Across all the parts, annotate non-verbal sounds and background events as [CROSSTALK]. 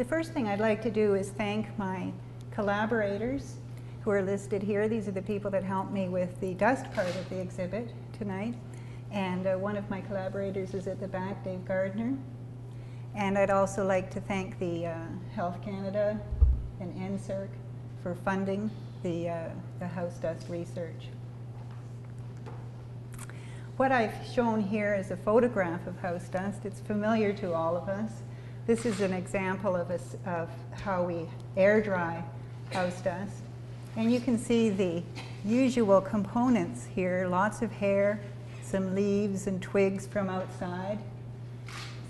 the first thing I'd like to do is thank my collaborators who are listed here. These are the people that helped me with the dust part of the exhibit tonight. And uh, one of my collaborators is at the back, Dave Gardner. And I'd also like to thank the uh, Health Canada and NSERC for funding the, uh, the house dust research. What I've shown here is a photograph of house dust. It's familiar to all of us. This is an example of, a, of how we air dry house dust. And you can see the usual components here, lots of hair, some leaves and twigs from outside,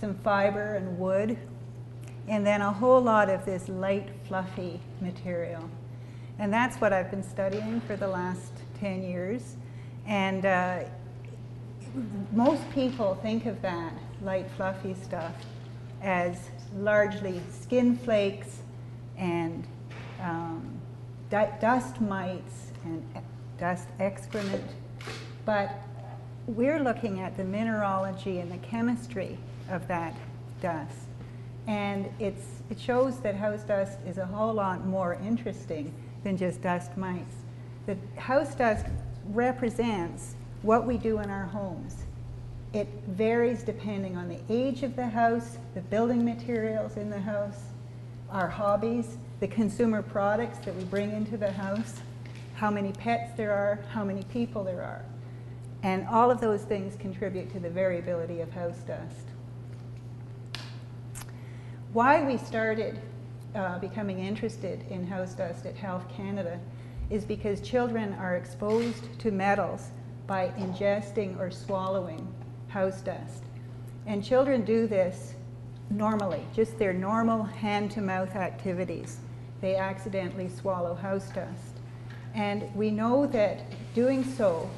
some fiber and wood, and then a whole lot of this light, fluffy material. And that's what I've been studying for the last 10 years. And uh, most people think of that light, fluffy stuff as largely skin flakes and um, dust mites and dust excrement. But we're looking at the mineralogy and the chemistry of that dust. And it's, it shows that house dust is a whole lot more interesting than just dust mites. The house dust represents what we do in our homes. It varies depending on the age of the house, the building materials in the house, our hobbies, the consumer products that we bring into the house, how many pets there are, how many people there are. And all of those things contribute to the variability of house dust. Why we started uh, becoming interested in house dust at Health Canada is because children are exposed to metals by ingesting or swallowing house dust. And children do this normally, just their normal hand-to-mouth activities. They accidentally swallow house dust. And we know that doing so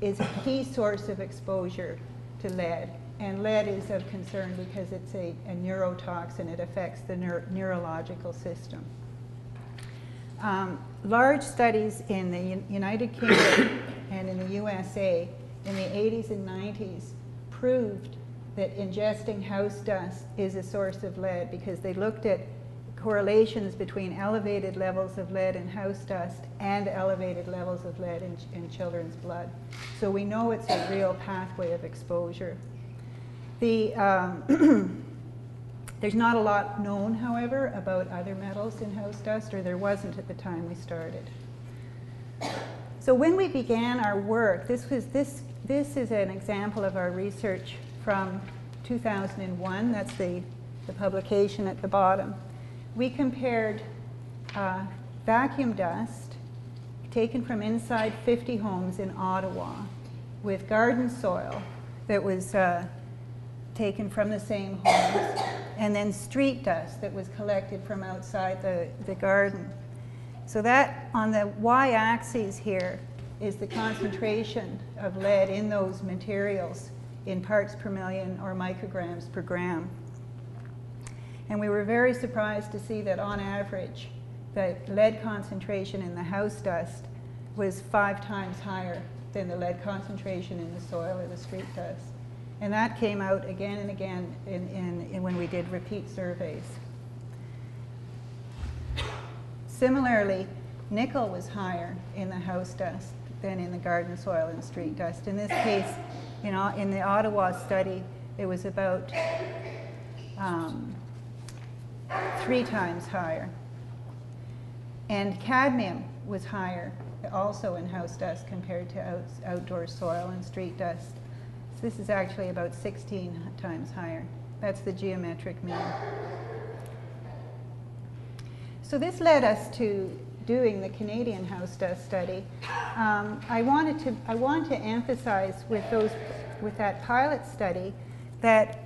is a key source of exposure to lead. And lead is of concern because it's a, a neurotoxin. It affects the neuro neurological system. Um, large studies in the United Kingdom [COUGHS] and in the USA in the 80s and 90s proved that ingesting house dust is a source of lead because they looked at correlations between elevated levels of lead in house dust and elevated levels of lead in, in children's blood. So we know it's a real pathway of exposure. The, um, [CLEARS THROAT] there's not a lot known, however, about other metals in house dust, or there wasn't at the time we started. So when we began our work, this, was, this, this is an example of our research from 2001. That's the, the publication at the bottom. We compared uh, vacuum dust taken from inside 50 homes in Ottawa with garden soil that was uh, taken from the same homes, and then street dust that was collected from outside the, the garden. So that on the y-axis here is the concentration of lead in those materials in parts per million or micrograms per gram. And we were very surprised to see that on average, the lead concentration in the house dust was five times higher than the lead concentration in the soil or the street dust. And that came out again and again in, in, in when we did repeat surveys. Similarly, nickel was higher in the house dust than in the garden soil and street dust. In this case, in, in the Ottawa study, it was about um, three times higher. And cadmium was higher also in house dust compared to out, outdoor soil and street dust. So this is actually about 16 times higher. That's the geometric mean. So this led us to doing the Canadian house dust study. Um, I wanted to I want to emphasize with those with that pilot study that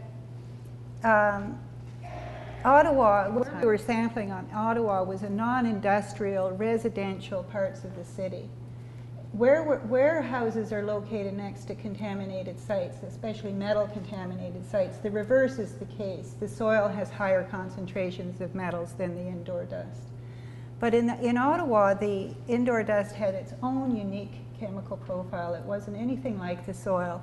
um, Ottawa, where we were sampling on Ottawa was a non-industrial residential parts of the city. Where, where houses are located next to contaminated sites, especially metal contaminated sites, the reverse is the case. The soil has higher concentrations of metals than the indoor dust. But in, the, in Ottawa, the indoor dust had its own unique chemical profile. It wasn't anything like the soil.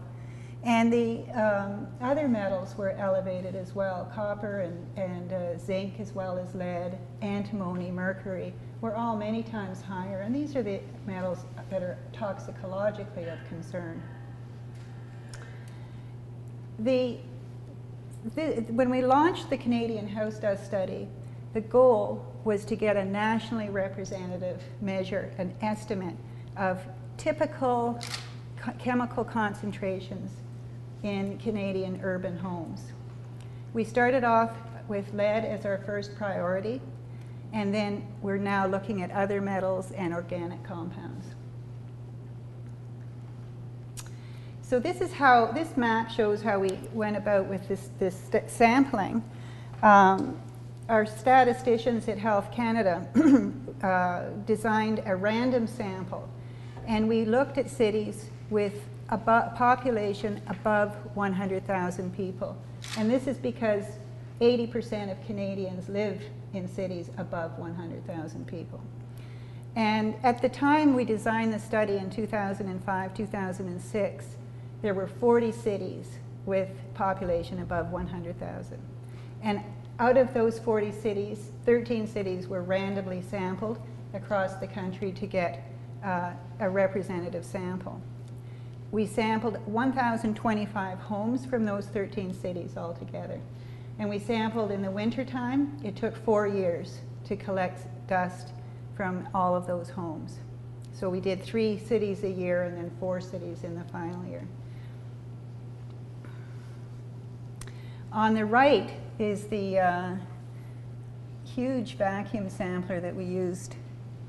And the um, other metals were elevated as well. Copper and, and uh, zinc, as well as lead, antimony, mercury, were all many times higher. And these are the metals that are toxicologically of concern. The, the, when we launched the Canadian house dust study, the goal was to get a nationally representative measure, an estimate of typical chemical concentrations in Canadian urban homes. We started off with lead as our first priority, and then we're now looking at other metals and organic compounds. So this is how, this map shows how we went about with this, this sampling. Um, our statisticians at Health Canada [CLEARS THROAT] uh, designed a random sample, and we looked at cities with a population above 100,000 people. And this is because 80% of Canadians live in cities above 100,000 people. And at the time we designed the study in 2005, 2006, there were 40 cities with population above 100,000. And out of those 40 cities, 13 cities were randomly sampled across the country to get uh, a representative sample. We sampled 1,025 homes from those 13 cities altogether. And we sampled in the wintertime. It took four years to collect dust from all of those homes. So we did three cities a year and then four cities in the final year. On the right is the uh, huge vacuum sampler that we used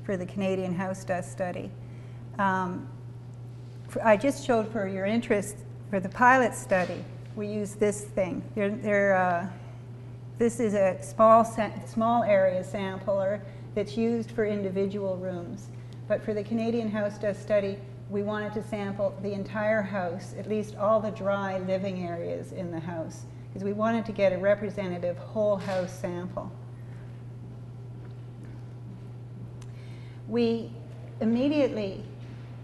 for the Canadian house dust study. Um, I just showed for your interest for the pilot study, we use this thing. They're, they're, uh, this is a small, small area sampler that's used for individual rooms. But for the Canadian house dust study, we wanted to sample the entire house, at least all the dry living areas in the house, because we wanted to get a representative whole house sample. We immediately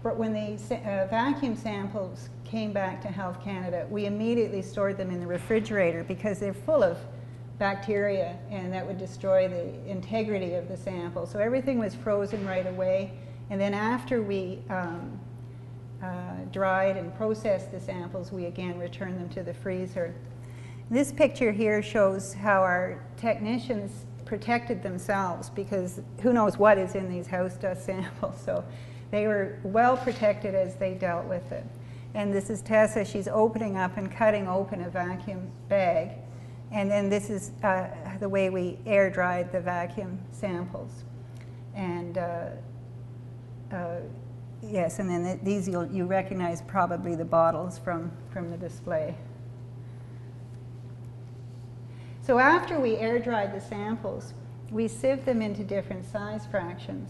but when the uh, vacuum samples came back to Health Canada, we immediately stored them in the refrigerator because they're full of bacteria and that would destroy the integrity of the sample. So everything was frozen right away. And then after we um, uh, dried and processed the samples, we again returned them to the freezer. This picture here shows how our technicians protected themselves because who knows what is in these house dust [LAUGHS] samples. So they were well protected as they dealt with it. And this is Tessa, she's opening up and cutting open a vacuum bag. And then this is uh, the way we air dried the vacuum samples. And uh, uh, yes, and then the, these you recognize probably the bottles from, from the display. So after we air dried the samples, we sieve them into different size fractions.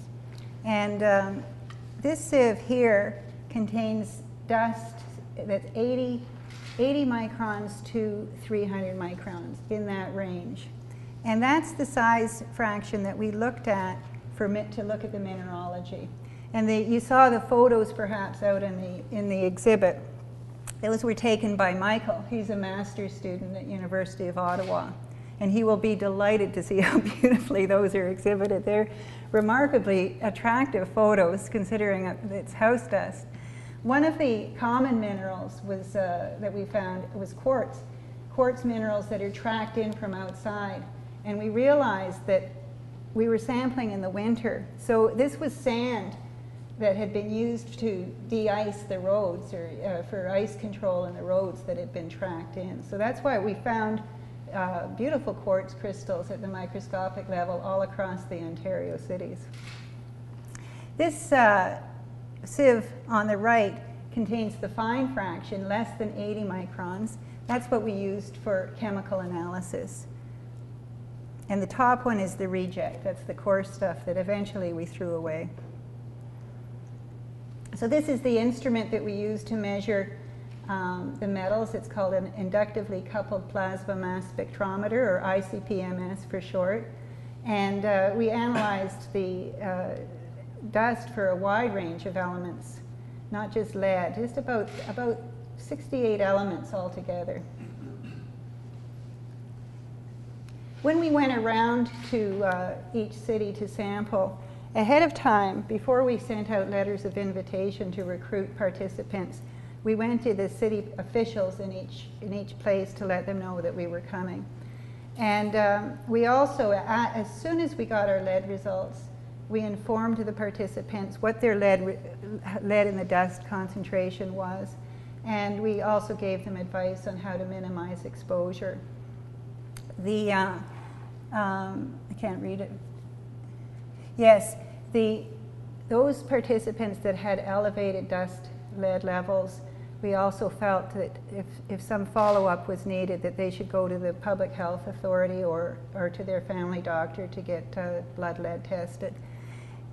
And um, this sieve here contains dust that's 80, 80 microns to 300 microns, in that range. And that's the size fraction that we looked at for to look at the mineralogy. And the, you saw the photos perhaps out in the, in the exhibit. Those were taken by Michael. He's a master's student at University of Ottawa. And he will be delighted to see [LAUGHS] how beautifully those are exhibited. They're remarkably attractive photos considering it's house dust. One of the common minerals was, uh, that we found was quartz. Quartz minerals that are tracked in from outside. And we realized that we were sampling in the winter. So this was sand that had been used to de-ice the roads or uh, for ice control in the roads that had been tracked in. So that's why we found uh, beautiful quartz crystals at the microscopic level all across the Ontario cities. This uh, sieve on the right contains the fine fraction, less than 80 microns. That's what we used for chemical analysis. And the top one is the reject. That's the coarse stuff that eventually we threw away. So this is the instrument that we use to measure um, the metals. It's called an inductively coupled plasma mass spectrometer, or ICP-MS for short. And uh, we analyzed the uh, dust for a wide range of elements, not just lead, just about, about 68 elements altogether. When we went around to uh, each city to sample, ahead of time, before we sent out letters of invitation to recruit participants, we went to the city officials in each, in each place to let them know that we were coming. And um, we also, as soon as we got our lead results, we informed the participants what their lead, lead in the dust concentration was. And we also gave them advice on how to minimize exposure. The, uh, um, I can't read it. Yes, the, those participants that had elevated dust lead levels, we also felt that if, if some follow-up was needed, that they should go to the public health authority or, or to their family doctor to get uh, blood lead tested.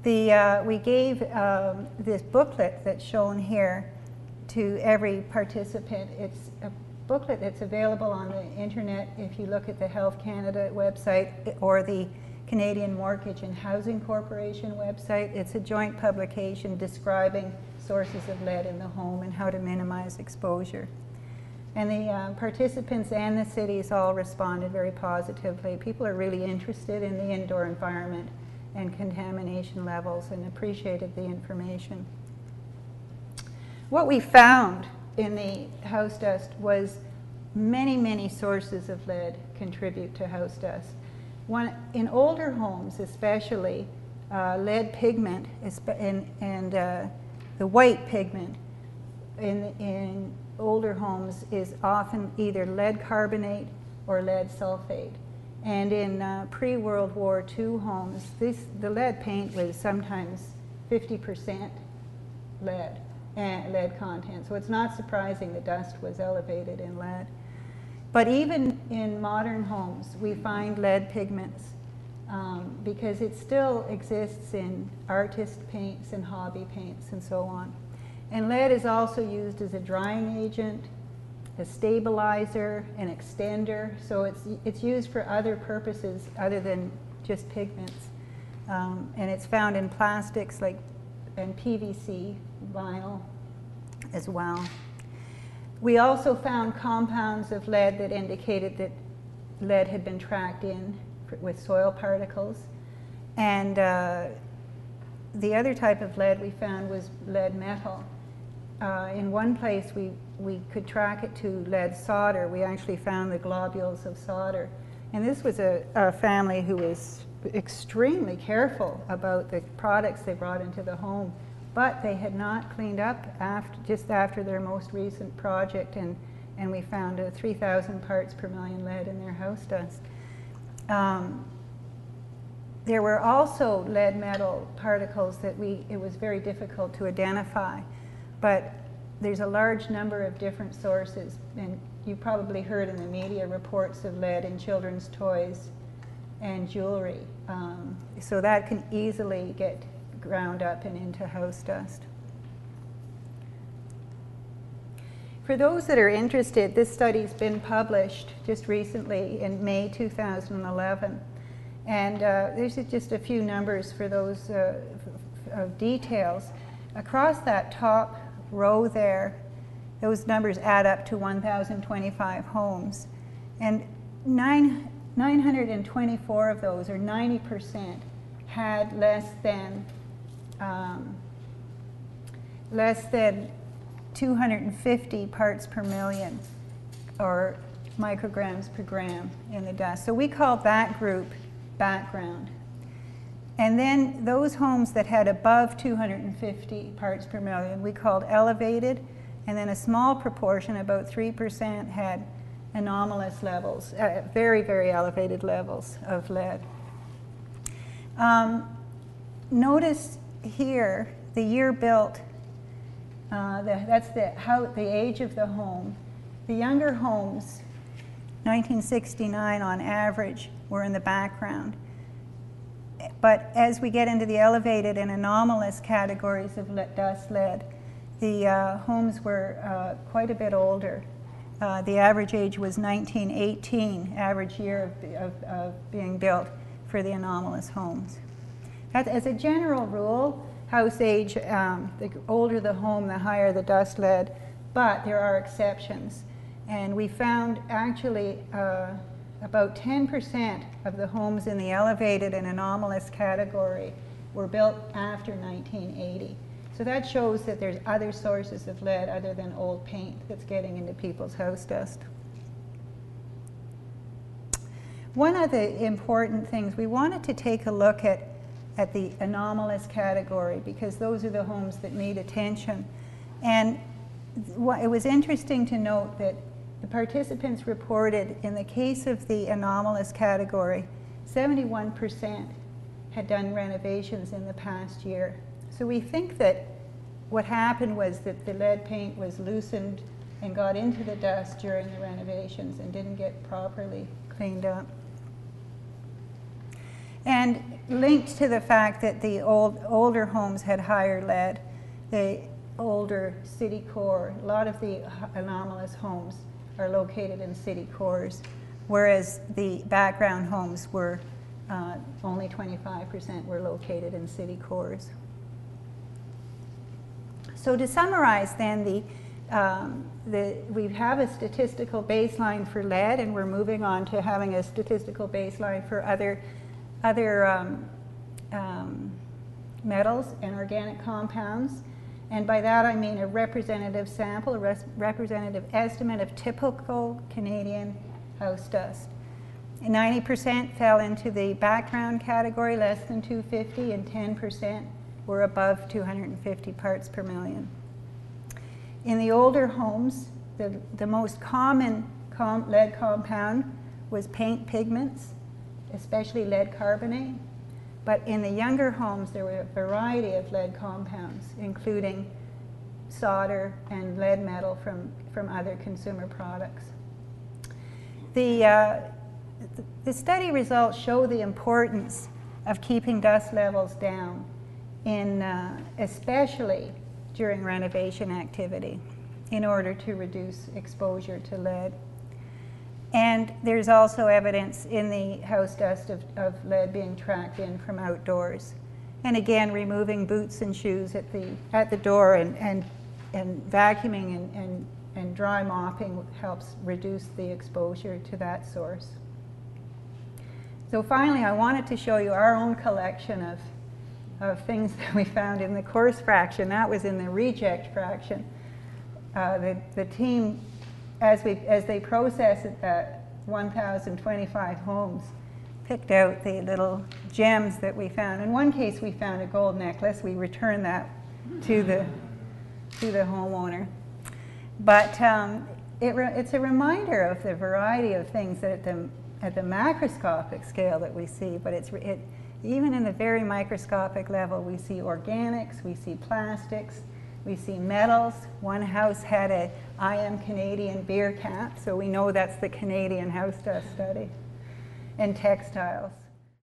The, uh, we gave um, this booklet that's shown here to every participant. It's a booklet that's available on the internet if you look at the Health Canada website or the Canadian Mortgage and Housing Corporation website. It's a joint publication describing sources of lead in the home and how to minimize exposure. And the uh, participants and the cities all responded very positively. People are really interested in the indoor environment and contamination levels and appreciated the information. What we found in the house dust was many, many sources of lead contribute to house dust. One, in older homes especially, uh, lead pigment and, and uh, the white pigment in, in older homes is often either lead carbonate or lead sulfate. And in uh, pre-World War II homes, this, the lead paint was sometimes 50% lead, and lead content. So it's not surprising the dust was elevated in lead. But even in modern homes, we find lead pigments um, because it still exists in artist paints and hobby paints and so on. And lead is also used as a drying agent a stabilizer, an extender. So it's, it's used for other purposes other than just pigments. Um, and it's found in plastics like and PVC vinyl as well. We also found compounds of lead that indicated that lead had been tracked in with soil particles. And uh, the other type of lead we found was lead metal. Uh, in one place, we we could track it to lead solder. We actually found the globules of solder. And this was a, a family who was extremely careful about the products they brought into the home, but they had not cleaned up after, just after their most recent project, and, and we found a 3,000 parts per million lead in their house dust. Um, there were also lead metal particles that we, it was very difficult to identify, but there's a large number of different sources, and you probably heard in the media reports of lead in children's toys and jewelry. Um, so that can easily get ground up and into house dust. For those that are interested, this study's been published just recently in May 2011. And uh, there's just a few numbers for those uh, details. Across that top row there, those numbers add up to 1,025 homes. And nine, 924 of those, or 90%, had less than um, less than 250 parts per million, or micrograms per gram in the dust. So we call that group background. And then those homes that had above 250 parts per million, we called elevated, and then a small proportion, about 3%, had anomalous levels, uh, very, very elevated levels of lead. Um, notice here the year built, uh, the, that's the, how, the age of the home. The younger homes, 1969 on average, were in the background. But as we get into the elevated and anomalous categories of dust lead, the uh, homes were uh, quite a bit older. Uh, the average age was 1918, average year of, of, of, being built for the anomalous homes. As a general rule, house age, um, the older the home, the higher the dust lead. but there are exceptions. And we found actually uh, about 10% of the homes in the elevated and anomalous category were built after 1980. So that shows that there's other sources of lead other than old paint that's getting into people's house dust. One of the important things, we wanted to take a look at, at the anomalous category because those are the homes that need attention. And it was interesting to note that the participants reported in the case of the anomalous category, 71% had done renovations in the past year. So we think that what happened was that the lead paint was loosened and got into the dust during the renovations and didn't get properly cleaned up. And linked to the fact that the old, older homes had higher lead, the older city core, a lot of the anomalous homes are located in city cores, whereas the background homes were uh, only 25% were located in city cores. So to summarize then, the, um, the, we have a statistical baseline for lead and we're moving on to having a statistical baseline for other, other um, um, metals and organic compounds. And by that I mean a representative sample, a representative estimate of typical Canadian house dust. 90% fell into the background category, less than 250, and 10% were above 250 parts per million. In the older homes, the, the most common com lead compound was paint pigments, especially lead carbonate. But in the younger homes, there were a variety of lead compounds, including solder and lead metal from, from other consumer products. The, uh, the study results show the importance of keeping dust levels down in, uh, especially during renovation activity in order to reduce exposure to lead. And there's also evidence in the house dust of, of lead being tracked in from outdoors. And again, removing boots and shoes at the, at the door and, and, and vacuuming and, and, and dry mopping helps reduce the exposure to that source. So finally, I wanted to show you our own collection of of things [LAUGHS] that we found in the coarse fraction. That was in the reject fraction. Uh, the, the team, as, we, as they processed that 1,025 homes, picked out the little gems that we found. In one case, we found a gold necklace. We returned that to the, to the homeowner. But um, it it's a reminder of the variety of things that at the, at the macroscopic scale that we see, but it's, it, even in the very microscopic level, we see organics, we see plastics, we see metals. One house had a I am Canadian beer cap, so we know that's the Canadian house dust study. And textiles.